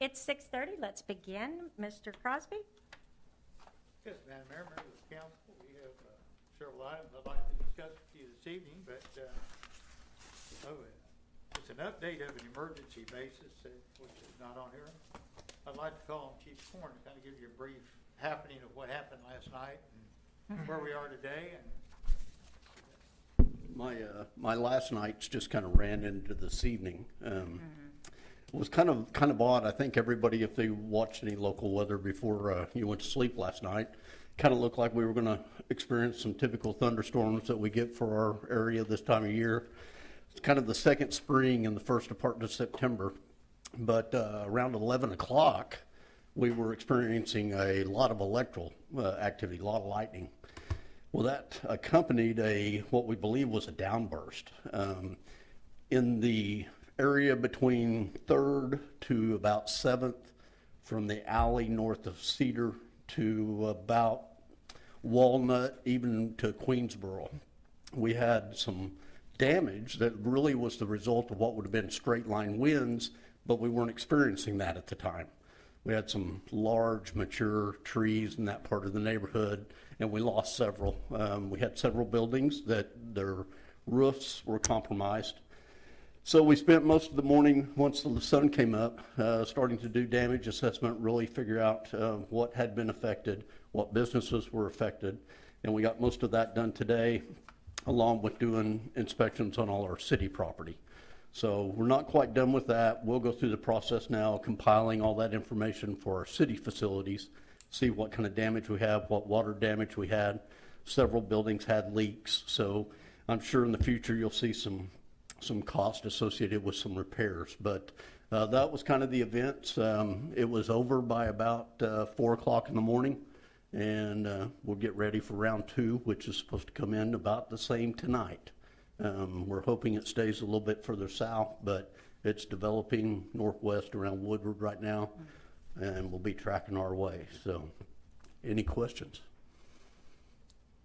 It's 6:30. Let's begin. Mr. Crosby? Yes, Madam Mayor, members of the council, we have uh, several items I'd like to discuss with you this evening, but, uh, oh, uh, it's an update of an emergency basis, uh, which is not on here. I'd like to call on Chief Corn to kind of give you a brief happening of what happened last night and where we are today and My, uh, my last nights just kind of ran into this evening. Um, It was kind of, kind of odd. I think everybody, if they watched any local weather before uh, you went to sleep last night, kind of looked like we were going to experience some typical thunderstorms that we get for our area this time of year. It's kind of the second spring and the first part of September. But uh, around 11 o'clock, we were experiencing a lot of electrical uh, activity, a lot of lightning. Well, that accompanied a, what we believe was a downburst. Um, in the area between Third to about Seventh, from the alley north of Cedar to about Walnut, even to Queensboro, we had some damage that really was the result of what would have been straight line winds, but we weren't experiencing that at the time. We had some large mature trees in that part of the neighborhood, and we lost several. Um, we had several buildings that their roofs were compromised. So we spent most of the morning, once the sun came up, uh, starting to do damage assessment, really figure out uh, what had been affected, what businesses were affected, and we got most of that done today, along with doing inspections on all our city property. So we're not quite done with that. We'll go through the process now, compiling all that information for our city facilities, see what kind of damage we have, what water damage we had. Several buildings had leaks, so I'm sure in the future you'll see some, some cost associated with some repairs. But uh, that was kind of the event. Um, It was over by about uh, 4 o'clock in the morning, and uh, we'll get ready for round two, which is supposed to come in about the same tonight. Um, we're hoping it stays a little bit further south, but it's developing northwest around Woodward right now, and we'll be tracking our way. So, any questions?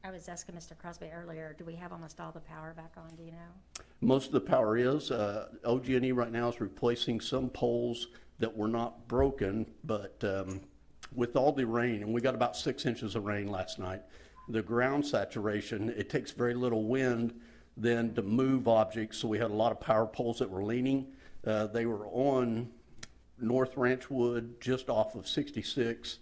I was asking Mr. Crosby earlier, do we have almost all the power back on, do you know? Most of the power is, uh, OG&E right now is replacing some poles that were not broken, but um, with all the rain, and we got about six inches of rain last night, the ground saturation, it takes very little wind then to move objects, so we had a lot of power poles that were leaning. Uh, They were on North Ranchwood, just off of 66.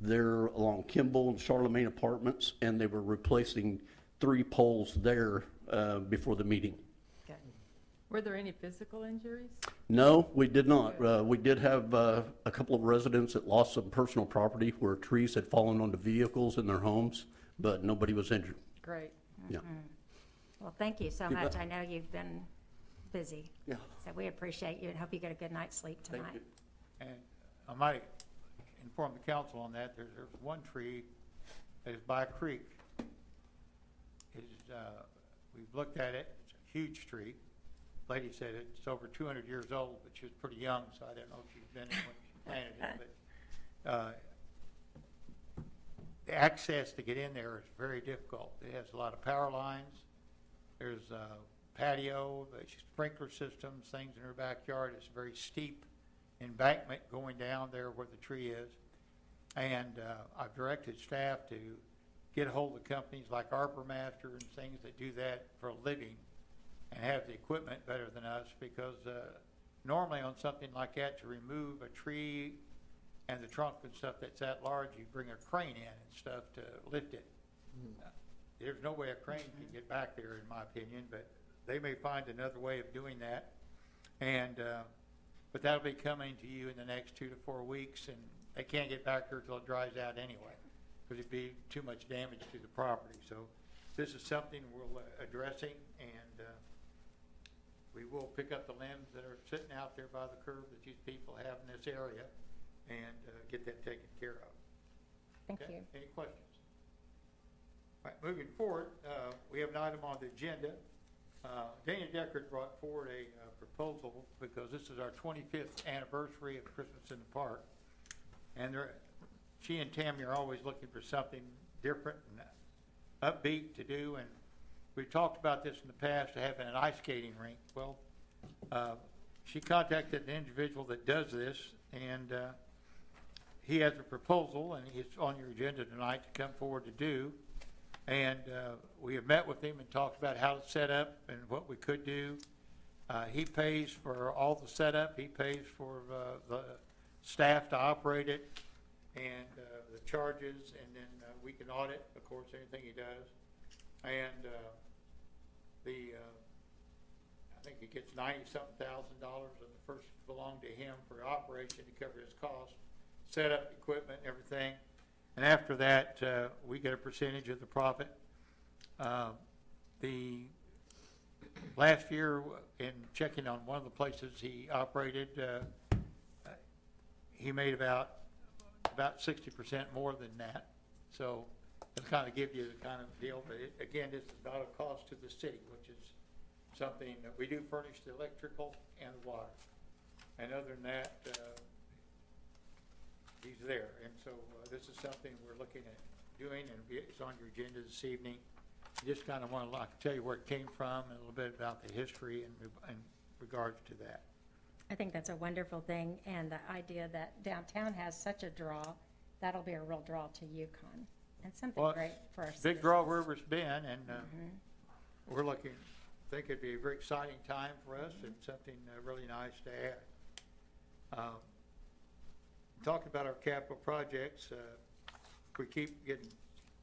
They're along Kimball and Charlemagne Apartments, and they were replacing three poles there uh, before the meeting. Good. Were there any physical injuries? No, we did not. Uh, We did have uh, a couple of residents that lost some personal property where trees had fallen onto vehicles in their homes, but nobody was injured. Great. Yeah. Well, thank you so You much. bet. I know you've been busy, Yeah. so we appreciate you and hope you get a good night's sleep Thank tonight. you. And I might inform the council on that, there's, there's one tree that is by a creek. It is, uh, we've looked at it, it's a huge tree. Lady said it's over two hundred years old, but she was pretty young, so I don't know if she's been in when she planted it, but, uh, the access to get in there is very difficult. It has a lot of power lines. There's a patio, there's sprinkler systems, things in her backyard. It's very steep embankment going down there where the tree is. And uh, I've directed staff to get a hold of companies like Arbor Master and things that do that for a living and have the equipment better than us because uh, normally on something like that, to remove a tree and the trunk and stuff that's that large, you bring a crane in and stuff to lift it. Uh, There's no way a crane can get back there, in my opinion, but they may find another way of doing that. And, uh, but that'll be coming to you in the next two to four weeks, and they can't get back there till it dries out anyway, because it'd be too much damage to the property. So this is something we're addressing, and, uh, we will pick up the limbs that are sitting out there by the curb that these people have in this area and, uh, get that taken care of. Thank Okay? you. Any questions? All right, moving forward, uh, we have an item on the agenda. Uh, Dana Deckard brought forward a uh, proposal because this is our 25th anniversary of Christmas in the Park. And she and Tammy are always looking for something different and upbeat to do. And we've talked about this in the past, to having an ice skating rink. Well, uh, she contacted an individual that does this, and uh, he has a proposal, and it's on your agenda tonight to come forward to do. And uh, we have met with him and talked about how to set up and what we could do. Uh, He pays for all the setup, he pays for uh, the staff to operate it, and uh, the charges, and then uh, we can audit, of course, anything he does. And uh, the, I think he gets ninety-something thousand dollars, and the first belonged to him for operation to cover his costs, set up equipment, everything. And after that, uh, we get a percentage of the profit. Uh, The, last year, in checking on one of the places he operated, uh, he made about, about sixty percent more than that. So it'll kind of give you the kind of deal, but it, again, this is not a cost to the city, which is something that we do furnish the electrical and water. And other than that, uh, he's there. And so uh, this is something we're looking at doing, and it's on your agenda this evening. Just kind of want to, like, tell you where it came from and a little bit about the history in, in regards to that. I think that's a wonderful thing, and the idea that downtown has such a draw, that'll be a real draw to Yukon, and something Well, great for our Big citizens. draw River's been, and uh, Mhm. we're looking, think it'd be a very exciting time for us and something uh, really nice to add. Um, Talking about our capital projects, uh, we keep getting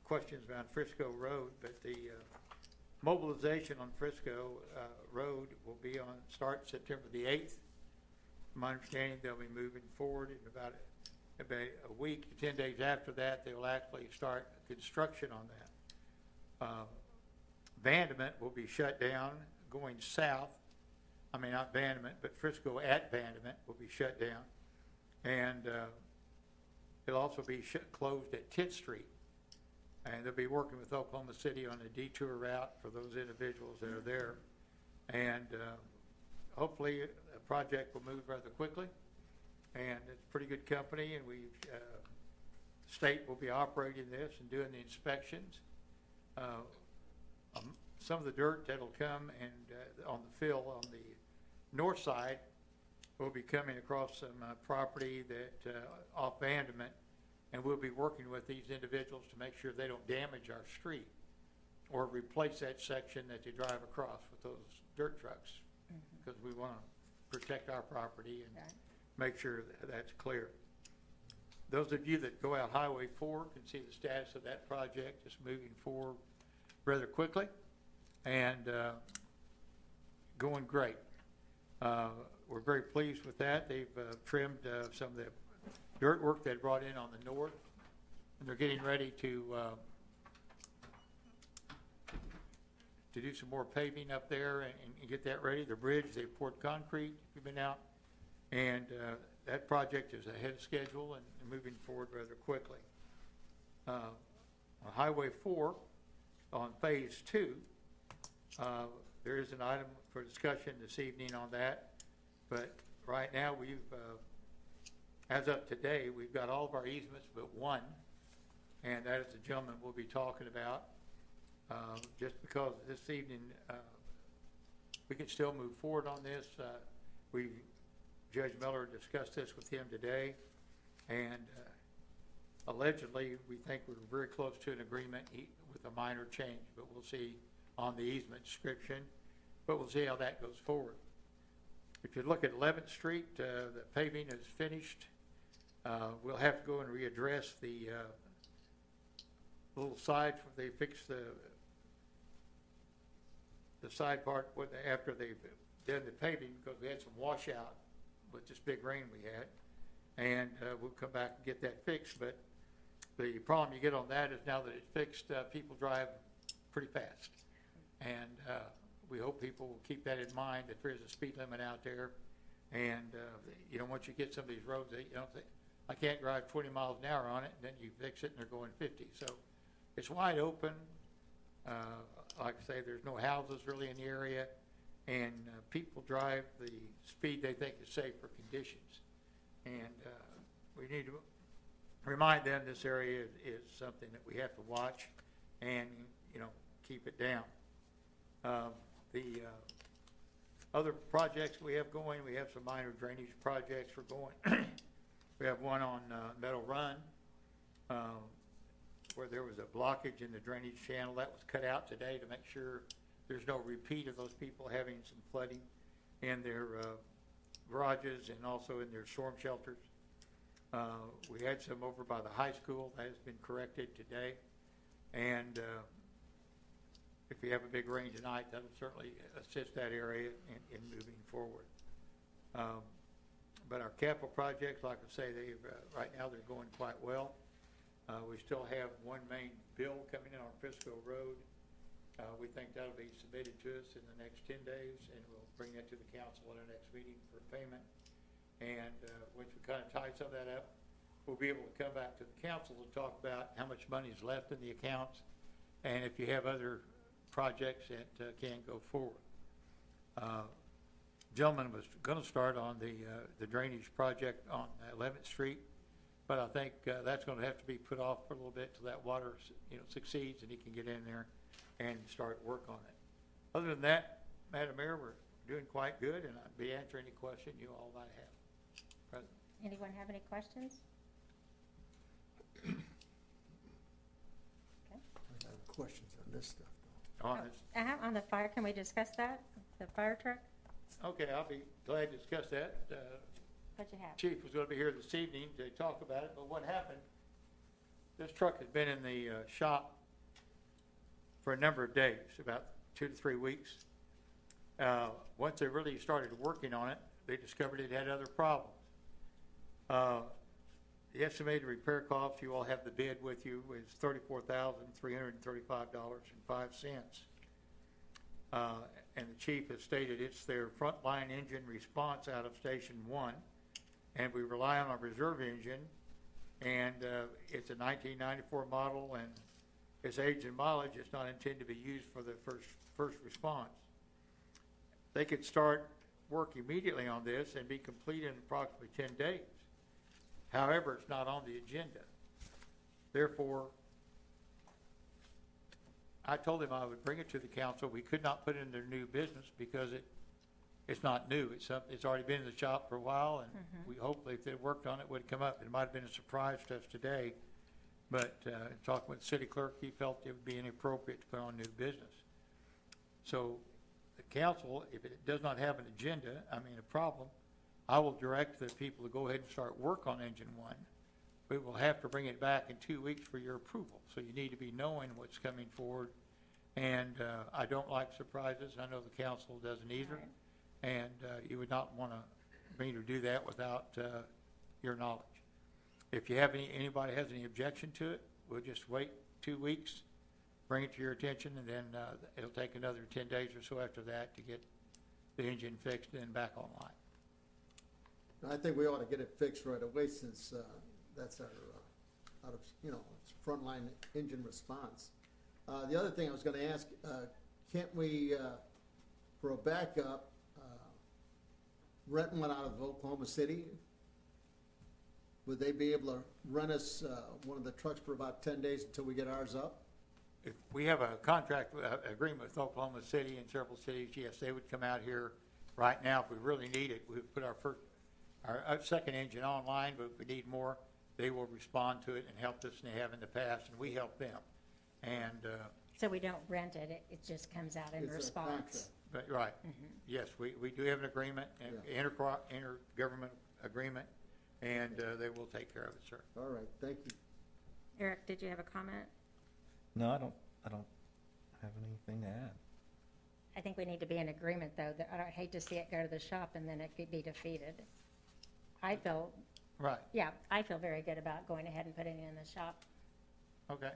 questions around Frisco Road, but the uh, mobilization on Frisco uh, Road will be on, start September the 8th. From my understanding, they'll be moving forward in about, a- about a week, 10 days after that, they will actually start construction on that. Uh, Vandament will be shut down going south. I mean, not Vandament, but Frisco at Vandament will be shut down. And uh, it'll also be shut, closed at 10th Street. And they'll be working with Oklahoma City on a detour route for those individuals that are there. And uh, hopefully, the project will move rather quickly. And it's a pretty good company, and we, uh, state will be operating this and doing the inspections. Uh, um, some of the dirt that'll come and, uh, on the fill on the north side will be coming across some, uh, property that, uh, off Vandament. And we'll be working with these individuals to make sure they don't damage our street or replace that section that they drive across with those dirt trucks. Because we want to protect our property and Right. make sure that that's clear. Those of you that go out Highway 4 can see the status of that project. It's moving forward rather quickly and uh, going great. Uh, We're very pleased with that. They've uh, trimmed uh, some of the dirt work they brought in on the north, and they're getting ready to to do some more paving up there and and get that ready. The bridge, they poured concrete, you've been out, and uh, that project is ahead of schedule and and moving forward rather quickly. Uh, On Highway 4, on Phase 2, uh, there is an item for discussion this evening on that, but right now, we've, uh, as of today, we've got all of our easements but one, and that is the gentleman we'll be talking about. Uh, Just because this evening, uh, we can still move forward on this. Uh, We, Judge Miller discussed this with him today, and uh, allegedly, we think we're very close to an agreement with a minor change, but we'll see on the easement description, but we'll see how that goes forward. If you look at 11th Street, uh, the paving is finished. Uh, We'll have to go and readdress the uh, little side, they fixed the, the side part when, after they've done the paving, because we had some washout with this big rain we had. And uh, we'll come back and get that fixed, but the problem you get on that is now that it's fixed, uh, people drive pretty fast. And uh, we hope people will keep that in mind, that there's a speed limit out there. And, uh, you know, once you get some of these roads, that you don't think, I can't drive 20 miles an hour on it, and then you fix it and they're going 50. So it's wide open. Uh, Like I say, there's no houses really in the area, and uh, people drive the speed they think is safe for conditions. And uh, we need to remind them this area is- is something that we have to watch and, you know, keep it down. Um, The uh, Other projects we have going, we have some minor drainage projects we're going. We have one on uh, Meadow Run, um, where there was a blockage in the drainage channel. That was cut out today to make sure there's no repeat of those people having some flooding in their uh, garages and also in their storm shelters. Uh, We had some over by the high school, that has been corrected today. And uh, if we have a big rain tonight, that'll certainly assist that area in, in moving forward. Um, But our capital projects, like I say, they, uh, right now, they're going quite well. Uh, we still have one main bill coming in on Frisco Road. Uh, we think that'll be submitted to us in the next ten days, and we'll bring that to the council at our next meeting for payment. And, uh, once we kind of tie some of that up, we'll be able to come back to the council to talk about how much money is left in the accounts, and if you have other projects that uh, can go forward. Uh, Gentleman was gonna start on the, uh, the drainage project on Eleventh Street, but I think uh, that's gonna have to be put off for a little bit till that water, you know, succeeds and he can get in there and start work on it. Other than that, Madam Mayor, we're doing quite good, and I'd be answering any question you all might have. President. Anyone have any questions? I have questions on this stuff, though. On Oh, uh-huh, On the fire, can we discuss that? The fire truck? okay, I'll be glad to discuss that. Uh, What you have? Chief was gonna be here this evening to talk about it, but what happened, this truck has been in the uh, shop for a number of days, about two to three weeks. Uh, Once they really started working on it, they discovered it had other problems. Uh, The estimated repair cost, you all have the bid with you, is thirty-four thousand, three hundred and thirty-five dollars and five cents. Uh, And the chief has stated it's their frontline engine response out of Station One and we rely on our reserve engine, and uh, it's a 1994 model, and its age and mileage is not intended to be used for the first, first response. They could start work immediately on this and be complete in approximately 10 days. However, it's not on the agenda. Therefore, I told him I would bring it to the council. We could not put it in their new business because it, it's not new. It's up, it's already been in the shop for a while, and we hopefully, if they worked on it, would come up. It might have been a surprise to us today, but, uh, talking with the city clerk, he felt it would be inappropriate to put on new business. So, the council, if it does not have an agenda, I mean, a problem, I will direct the people to go ahead and start work on engine one. We will have to bring it back in two weeks for your approval, so you need to be knowing what's coming forward. And, uh, I don't like surprises, I know the council doesn't either. And uh, you would not want to, me to do that without uh, your knowledge. If you have any, anybody has any objection to it, we'll just wait two weeks, bring it to your attention, and then uh, it'll take another ten days or so after that to get the engine fixed and back online. I think we ought to get it fixed right away since uh, that's our, uh, out of, you know, frontline engine response. Uh, The other thing I was gonna ask, uh, can't we, uh, for a backup, uh, rent one out of Oklahoma City? Would they be able to rent us uh, one of the trucks for about ten days until we get ours up? If we have a contract, uh, agreement with Oklahoma City and several cities, yes, they would come out here right now if we really need it. We would put our first, our uh, second engine online, but if we need more, they will respond to it and help us, and they have in the past, and we help them. And, uh, So we don't rent it, it, it just comes out in It's a response? contract. but, right, yes, we, we do have an agreement, an Yeah. intercro- intergovernment agreement, and uh, they will take care of it, sir. All right, thank you. Eric, did you have a comment? No, I don't, I don't have anything to add. I think we need to be in agreement, though, that I don't hate to see it go to the shop and then it could be defeated. I feel, Right, yeah, I feel very good about going ahead and putting it in the shop. okay.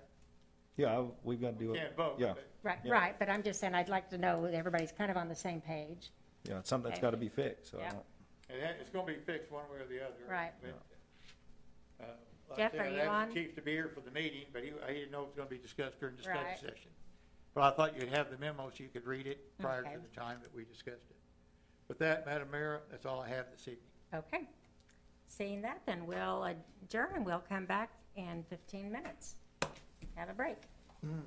Yeah, I- we've got to do it. Can't vote, Yeah, but Right, Yeah. right, but I'm just saying, I'd like to know that everybody's kind of on the same page. yeah, it's something that's Okay. got to be fixed, so I Yeah. don't, And that- it's gonna be fixed one way or the other. Right. but, uh, like I Jeff, said, are I you asked on? the Chief to be here for the meeting, but he, he didn't know it was gonna be discussed during the Right. study session. But I thought you'd have the memo so you could read it prior Okay. to the time that we discussed it. With that, Madam Mayor, that's all I have this evening. Okay. Seeing that, then we'll adjourn, we'll come back in 15 minutes. Have a break. Mm.